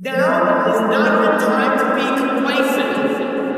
Now is not the time to be complacent.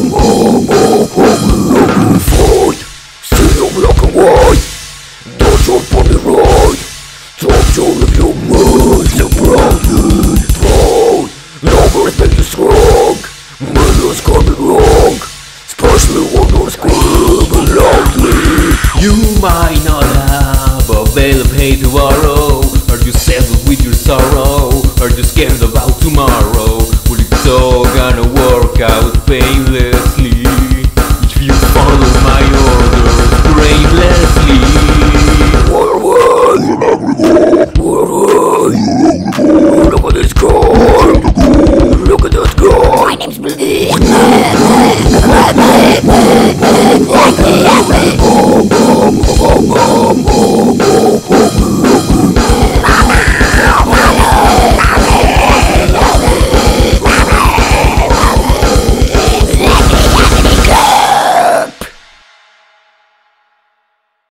Don't let your mood, no problem Phone, no respect the strong Murder's coming wrong Especially when you're screaming loudly You might not have a veil of pay tomorrow Are you settled with your sorrow? Are you scared about tomorrow? Will you all gonna work?